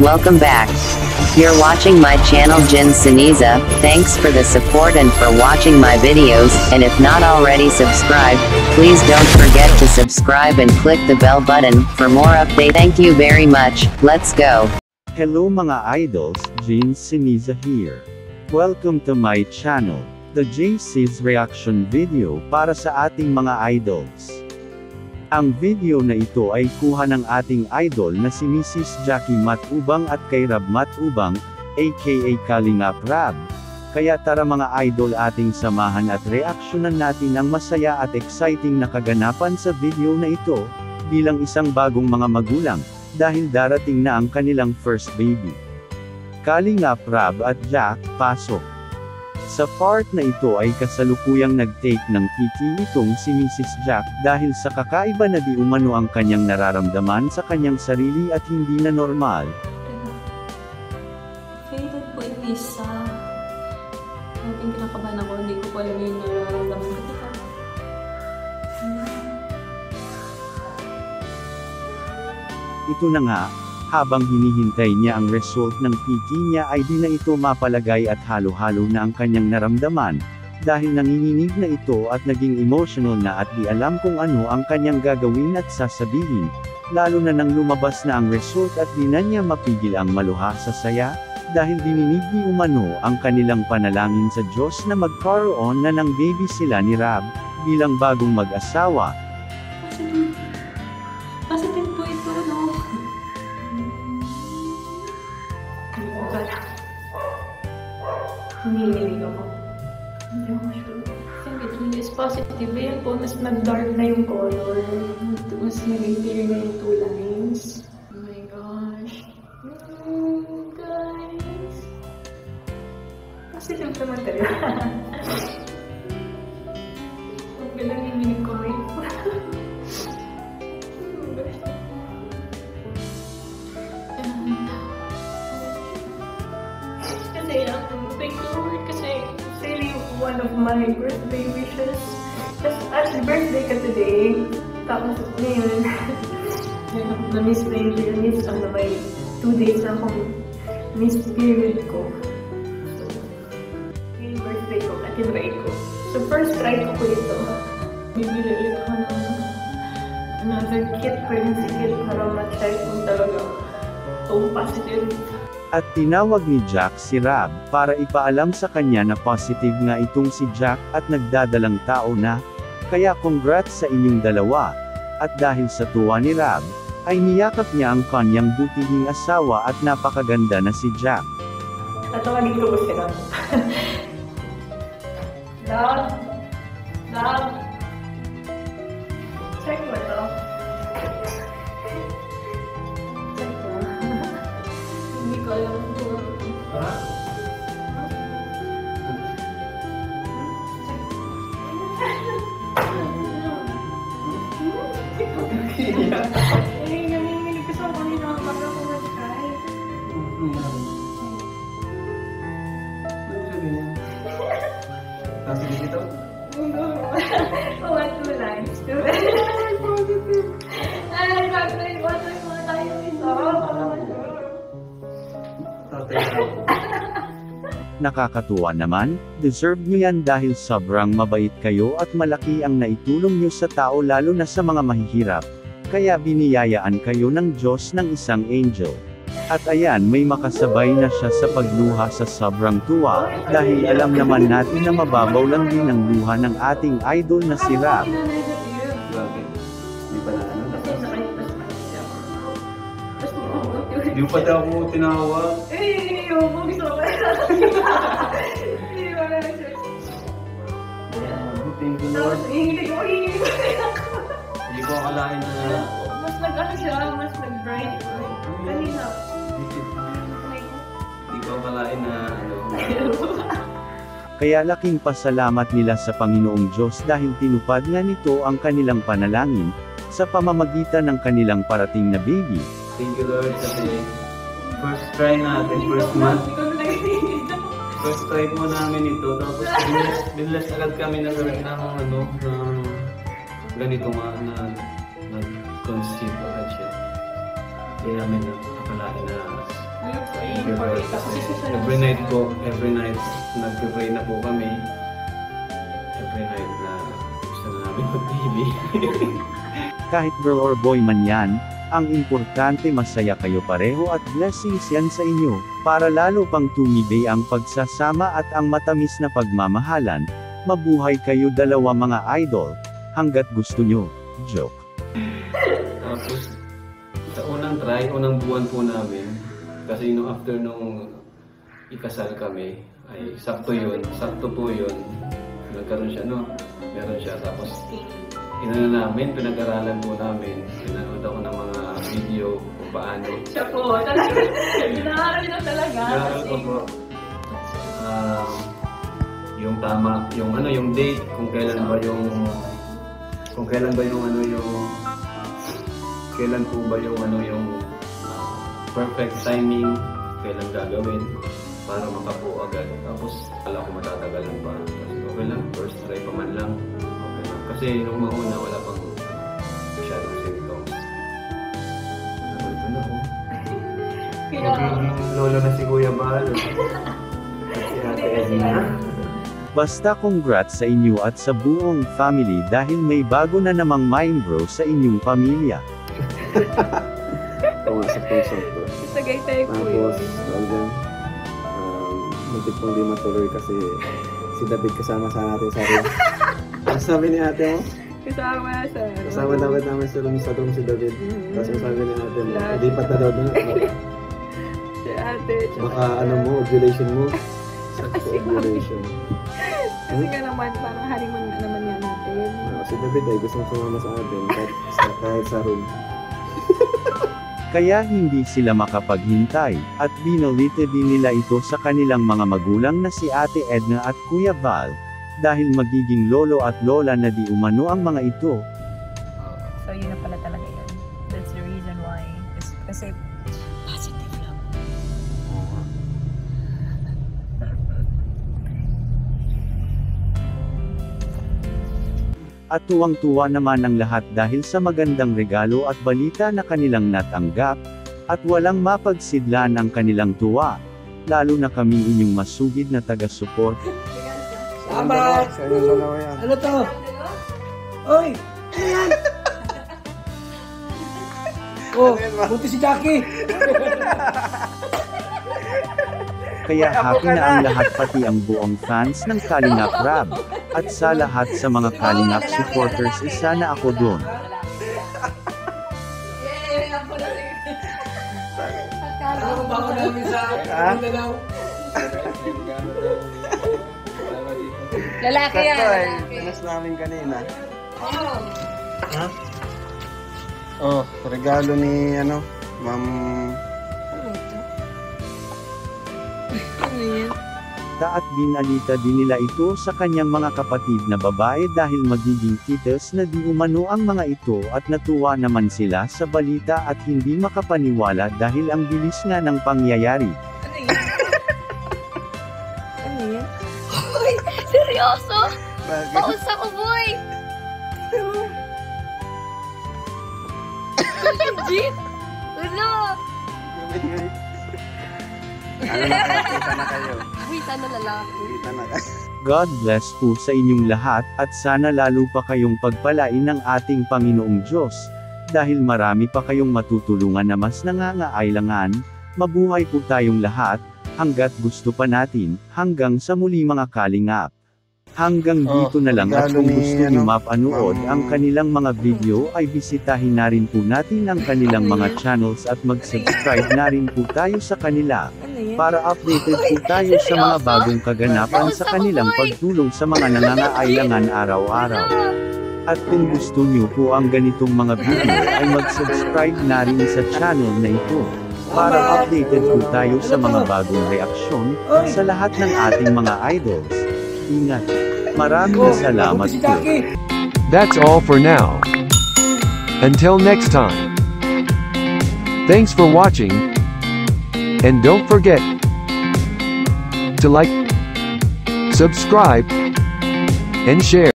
Welcome back. You're watching my channel Jin Siniza, thanks for the support and for watching my videos, and if not already subscribed, please don't forget to subscribe and click the bell button, for more update. Thank you very much, let's go. Hello mga idols, Jane Siniza here. Welcome to my channel, the JC's reaction video para sa ating mga idols. Ang video na ito ay kuha ng ating idol na si Mrs. Jackie Matubang at kay Rab Matubang, aka Kalingap Rab. Kaya tara mga idol ating samahan at reaksyonan natin ang masaya at exciting na kaganapan sa video na ito, bilang isang bagong mga magulang, dahil darating na ang kanilang first baby. Kalingap Rab at Jack, pasok. Sa part na ito ay kasalukuyang nag-take ng PT itong si Mrs. Jack dahil sa kakaiba na di umano ang kanyang nararamdaman sa kanyang sarili at hindi na normal. Faded po yung isa. Natin kinakabahan ako, hindi ko po alam yung nararamdaman ko. Ito na nga, habang hinihintay niya ang result ng PT niya ay di na ito mapalagay at halo-halo na ang kanyang naramdaman, dahil nanginginig na ito at naging emotional na at di alam kung ano ang kanyang gagawin at sasabihin, lalo na nang lumabas na ang result at di na niya mapigil ang maluha sa saya, dahil dininig ni umano ang kanilang panalangin sa Diyos na magkaroon na ng baby sila ni Rab, bilang bagong mag-asawa, Really is positive. Ayan po, mas nag-dark na yung color. Mas naging clear na yung two lines. Oh my gosh. Mm, guys. Positive naman talaga. my birthday wishes. Kasi actually birthday ka today. Tapos ngayon, na-miss na yung na-miss ano may two days na akong miss period ko. So, yung birthday ko, katinry ko. So first try ko po ito. Bibili ulit ako ng another kit, pregnancy kit para ma-check kung talaga itong positive. At tinawag ni Jack si Rab, para ipaalam sa kanya na positive nga itong si Jack at nagdadalang tao na, kaya congrats sa inyong dalawa. At dahil sa tuwa ni Rab, ay niyakap niya ang kanyang butihing asawa at napakaganda na si Jack. Tatawagin ko po sila. Love? Love? Ay, nanginginig kasi ako kanina ang baka ko mag-try. Nasa dito? Oh, one, two lines. Two lines. Positive. Ay, tayo ito? Tatay ako. Nakakatuwa naman, deserve niyo yan dahil sobrang mabait kayo at malaki ang naitulong niyo sa tao lalo na sa mga mahihirap. Kaya biniyayaan kayo ng Diyos ng isang angel. At ayan may makasabay na siya sa pagluha sa sobrang tuwa, dahil alam naman natin na mababaw lang din ang luha ng ating idol na si Rab. Bakit? Hindi pa daw ako tinawag. Eh, yung mo gusto ko. Hindi ko na Thank you Lord. Akalain na Mas nag-ano siya, mas nag-bright. Kanina. hindi ko akalain na ano. Kaya laking pasalamat nila sa Panginoong Diyos dahil tinupad nga nito ang kanilang panalangin, sa pamamagitan ng kanilang parating na baby. Thank you Lord kasi first try natin, first month. First try mo namin ito, tapos binlas, binlas agad kami na ng ano, ng ganito nga na Kaya namin na akalain na Lord. it. Kasi every night po, every night, nagpe-pray na po kami. Every night na gusto na namin mag-TV. Kahit girl or boy man yan, ang importante masaya kayo pareho at blessings yan sa inyo, para lalo pang tumibay ang pagsasama at ang matamis na pagmamahalan. Mabuhay kayo dalawa mga idol, hanggat gusto nyo. Joke. Tapos, try, unang buwan po namin, kasi nung after nung ikasal kami, ay sakto yun, sakto po yun. Nagkaroon siya, no? Meron siya. Tapos, inano namin, pinag-aralan po namin. Pinanood ako ng mga video kung paano. Siya po, talaga. Naaral niya talaga. Nag-aaral ko po. Um, yung tama, yung ano, yung date, kung kailan ba yung, kung kailan ba yung ano yung, kailan po ba yung ano yung ah, perfect timing, kailan gagawin para makapo agad. Tapos, wala ko matatagalan pa. Kasi okay lang, first try pa man lang. Okay lang. Kasi nung mauna, wala pang masyadong symptoms. Ito na Magiging lolo na si Kuya Bal. Si Ate Edna. Basta congrats sa inyo at sa buong family dahil may bago na namang maimbro sa inyong pamilya. Oo nga, sakto sagay tayo po Tapos, yun. tawag dyan, um, muntik pong di matuloy kasi si David kasama sa natin sa room. Ang sabi ni ate mo, Kasama sa... kasama dapat namin sa room, sa room si David. Tapos ang sabi ni ate mo, Lahat. lipat na daw. Si ate. Baka ano mo, ovulation mo. Sakto ovulation. Kasi nga naman, parang nga naman yan natin. Uh, si David ay gusto sumama sa atin kahit sa, kahit sa room. Kaya hindi sila makapaghintay, at binalita din nila ito sa kanilang mga magulang na si Ate Edna at Kuya Val, dahil magiging lolo at lola na di umano ang mga ito. So, yun na pala At tuwang-tuwa naman ang lahat dahil sa magandang regalo at balita na kanilang natanggap, at walang mapagsidlan ang kanilang tuwa, lalo na kami inyong masugid na taga-support. Salamat! Ano to? Oy! Ano yan? oh, buti si Jackie! Kaya happy na ang lahat pati ang buong fans ng Kalingap Rab. At sa lahat sa mga Kalingap supporters isa na ako doon. Ano ba ako namin sa? Lalaki yan. Sakto eh, pinas namin kanina. Ha? Oh, regalo ni ano, Ma'am Ano yan? Ta at binalita din nila ito sa kanyang mga kapatid na babae dahil magiging titas na di umano ang mga ito at natuwa naman sila sa balita at hindi makapaniwala dahil ang bilis nga ng pangyayari. Ano yan? ano yan? Uy, seryoso? Pausa ko, boy! Legit? Ano? Ano na, kita na kayo. Ay, sana lalaki. Kita na kayo. God bless po sa inyong lahat at sana lalo pa kayong pagpalain ng ating Panginoong Diyos. Dahil marami pa kayong matutulungan na mas nangangailangan, mabuhay po tayong lahat, hanggat gusto pa natin, hanggang sa muli mga kalingap. Hanggang Oh, dito na lang at kung gusto niyo ano, mapanood ang kanilang mga video ay bisitahin na rin po natin ang kanilang mga channels at mag-subscribe na rin po tayo sa kanila Ano? Para updated po tayo sa mga bagong kaganapan sa kanilang pagtulong sa mga nangangailangan araw-araw. At kung gusto niyo po ang ganitong mga video ay mag-subscribe na rin sa channel na ito para updated po tayo sa mga bagong reaksyon sa lahat ng ating mga idols. Ingat. Maraming salamat po. That's all for now. Until next time. Thanks for watching. And don't forget to like, subscribe, and share.